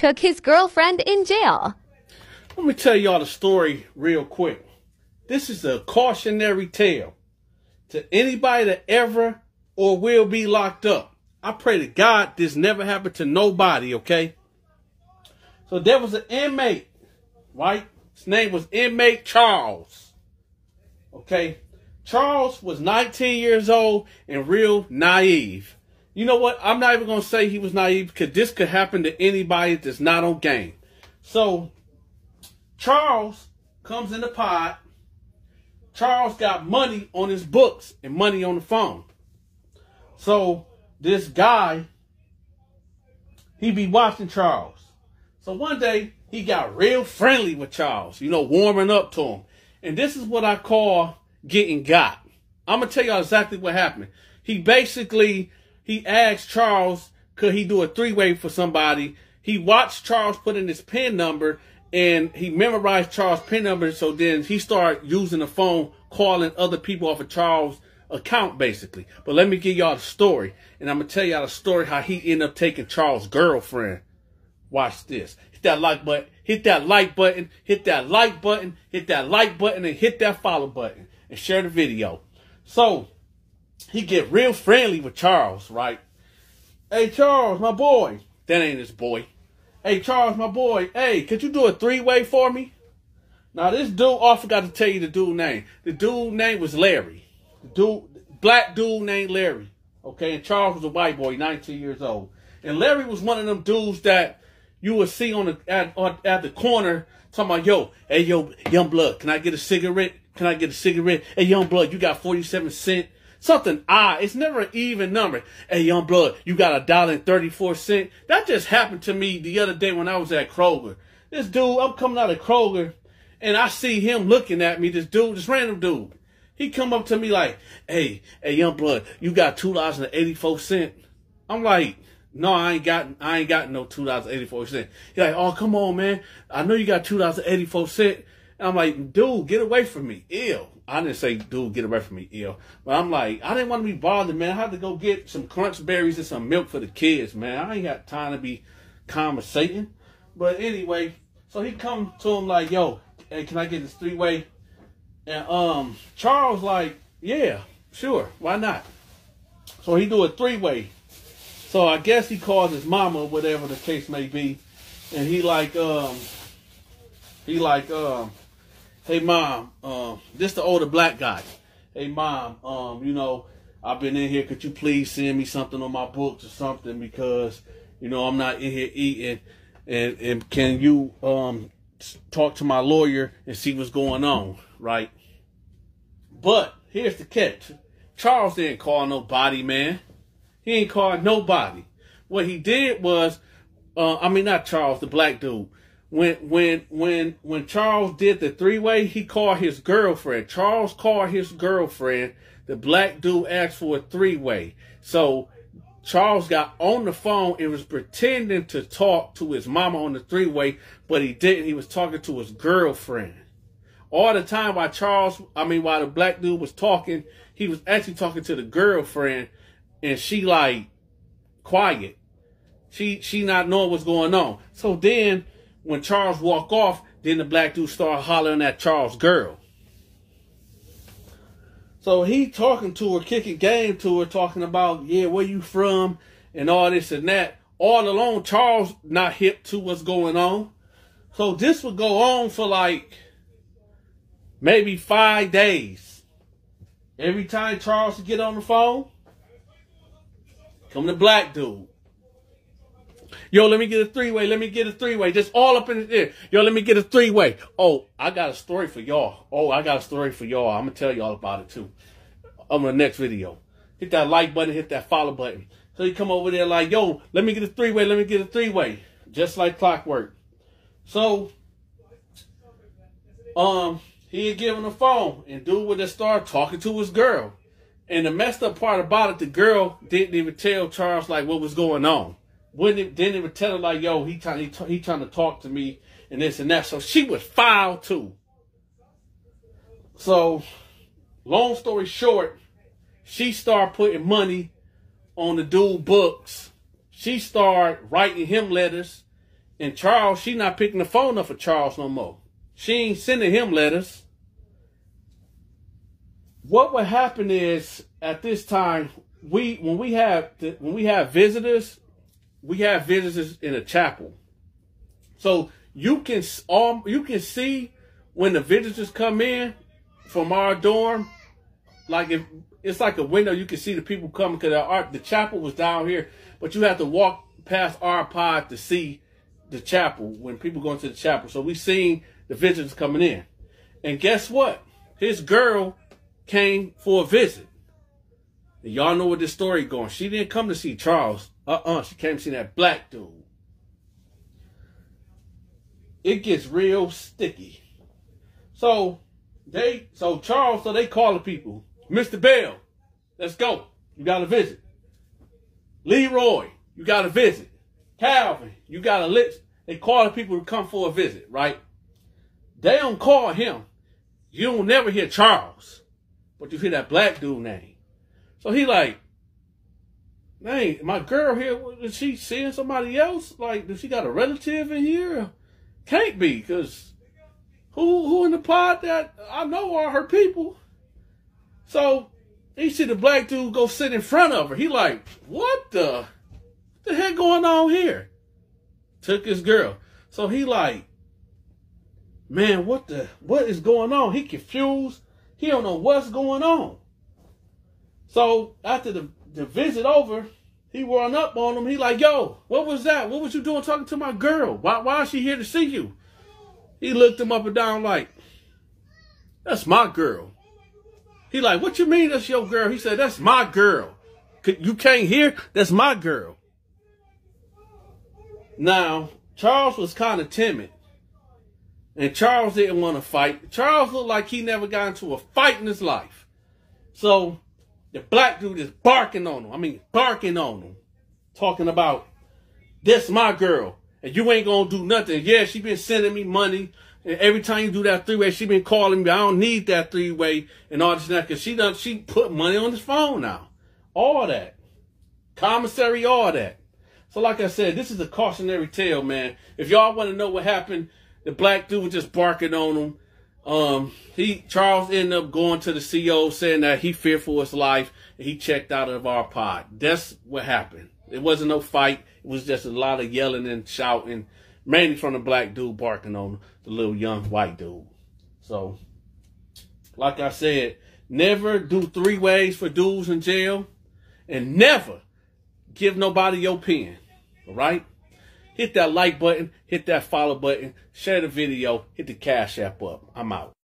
took his girlfriend in jail. Let me tell y'all the story real quick. This is a cautionary tale to anybody that ever or will be locked up. I pray to God this never happened to nobody, okay? So there was an inmate, right? His name was inmate Charles. Okay? Charles was 19 years old and real naive. You know what? I'm not even going to say he was naive because this could happen to anybody that's not on game. So Charles comes in the pod. Charles got money on his books and money on the phone. So this guy, he be watching Charles. So one day he got real friendly with Charles, you know, warming up to him. And this is what I call getting got. I'm gonna tell y'all exactly what happened. He basically he asked Charles could he do a three way for somebody. He watched Charles put in his pin number and he memorized Charles' pin number. So then he started using the phone, calling other people off of Charles' account, basically. But let me give y'all the story, and I'm gonna tell y'all the story how he ended up taking Charles' girlfriend. Watch this. Hit that like button. Hit that like button. Hit that like button. Hit that like button, and hit that follow button, and share the video. So he get real friendly with Charles, right? Hey Charles, my boy. That ain't his boy. Hey, Charles, my boy, hey, could you do a three way for me? Now, this dude, oh, I forgot to tell you the dude name. The dude name was Larry. The dude, black dude named Larry. Okay, and Charles was a white boy, 19 years old. And Larry was one of them dudes that you would see on the at, at the corner talking about, yo, hey, yo, young blood, can I get a cigarette? Can I get a cigarette? Hey, young blood, you got 47 cent something odd. It's never an even number. Hey, young blood, you got a dollar and 34 cent. That just happened to me the other day when I was at Kroger. This dude, I'm coming out of Kroger and I see him looking at me, this dude, this random dude. He come up to me like, hey, hey, young blood, you got two dollars and eighty four cent. I'm like, no, I ain't got, I ain't got no two dollars eighty four cent. He's like, oh, come on, man, I know you got two dollars eighty four cent. And I'm like, dude, get away from me, ew. I didn't say, dude, get away from me, ill. But I'm like, I didn't want to be bothered, man. I had to go get some crunch berries and some milk for the kids, man. I ain't got time to be conversating. But anyway, so he come to him like, yo, hey, can I get this three way? And um, Charles like, yeah, sure, why not? So he do a three way. So I guess he calls his mama, whatever the case may be, and he like, um, he like, um, hey mom, um, this the older black guy. Hey mom, um, you know, I've been in here. Could you please send me something on my books or something because you know I'm not in here eating. And and can you um talk to my lawyer and see what's going on, right? But here's the catch: Charles didn't call nobody, man. He ain't called nobody. What he did was, uh, I mean, not Charles, the black dude when when when when Charles did the three way, he called his girlfriend. Charles called his girlfriend. The black dude asked for a three way. So Charles got on the phone and was pretending to talk to his mama on the three way, but he didn't. He was talking to his girlfriend. All the time while Charles, I mean, while the black dude was talking, he was actually talking to the girlfriend, and she like quiet. She she not knowing what's going on. So then when Charles walked off, then the black dude started hollering at Charles' girl. So he talking to her, kicking game to her, talking about, yeah, where you from and all this and that. All along, Charles not hip to what's going on. So this would go on for like maybe five days. Every time Charles would get on the phone, come the black dude. Yo, let me get a three way. Let me get a three way. Just all up in the air. Yo, let me get a three way. Oh, I got a story for y'all. Oh, I got a story for y'all. I'm gonna tell y'all about it too. On the next video. Hit that like button, hit that follow button. So you come over there like, yo, let me get a three way, let me get a three way. Just like clockwork. So um he had given a phone and dude would have started talking to his girl. And the messed up part about it, the girl didn't even tell Charles like what was going on wouldn't didn't even tell her like, yo, he trying he, he trying to talk to me and this and that. So she was foul too. So, long story short, she started putting money on the dude books. She started writing him letters And Charles, she not picking the phone up for Charles no more. She ain't sending him letters. What would happen is at this time, we when we have when we have visitors, we have visitors in a chapel. So you can um, you can see when the visitors come in from our dorm, like if it's like a window, you can see the people coming because the the chapel was down here, but you have to walk past our pod to see the chapel when people go into the chapel. So we seen the visitors coming in, and guess what? His girl came for a visit. And y'all know where this story going. She didn't come to see Charles. Uh-uh. She came see that black dude. It gets real sticky. So they so Charles, so they call the people. Mr. Bell, let's go. You got a visit. Leroy, you got a visit. Calvin, you got a list. They call the people to come for a visit, right? They don't call him. You don't never hear Charles, but you hear that black dude name. So he like, man, my girl here, is she seeing somebody else? Like, does she got a relative in here? Can't be, because who who in the pod that I know are her people. So he see the black dude go sit in front of her. He like, what the, what the heck going on here? Took his girl. So he like, man, what the, what is going on? He confused. He don't know what's going on. So after the, the visit over, he run up on him. He like, yo, what was that? What was you doing talking to my girl? Why, why is she here to see you? He looked him up and down like, that's my girl. He like, what you mean that's your girl? He said, that's my girl. You can't hear? That's my girl. Now, Charles was kind of timid. And Charles didn't want to fight. Charles looked like he never got into a fight in his life. So the black dude is barking on him. I mean, barking on him. Talking about, this my girl. And you ain't gonna do nothing. Yeah, she been sending me money. And every time you do that three way, she been calling me. I don't need that three way and all this and that. Cause she done, she put money on his phone now. All that. Commissary, all that. So like I said, this is a cautionary tale, man. If y'all want to know what happened, the black dude was just barking on him. Um, he Charles ended up going to the CEO saying that he feared for his life and he checked out of our pod. That's what happened. It wasn't no fight. It was just a lot of yelling and shouting, mainly from the black dude barking on the little young white dude. So, like I said, never do three ways for dudes in jail, and never give nobody your pen. All right? Hit that like button, hit that follow button, share the video, hit the cash app up. I'm out.